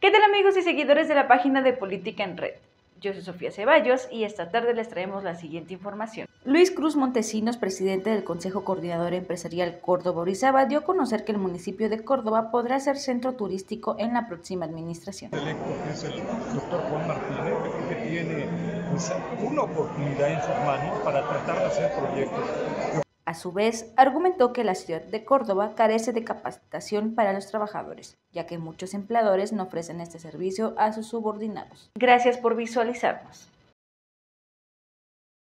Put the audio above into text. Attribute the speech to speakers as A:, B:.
A: ¿Qué tal amigos y seguidores de la página de Política en Red? Yo soy Sofía Ceballos y esta tarde les traemos la siguiente información. Luis Cruz Montesinos, presidente del Consejo Coordinador Empresarial Córdoba-Orizaba, dio a conocer que el municipio de Córdoba podrá ser centro turístico en la próxima administración.
B: es el doctor Juan Martínez, que tiene pues, una oportunidad en sus manos para tratar de hacer proyectos.
A: A su vez, argumentó que la ciudad de Córdoba carece de capacitación para los trabajadores, ya que muchos empleadores no ofrecen este servicio a sus subordinados. Gracias por visualizarnos.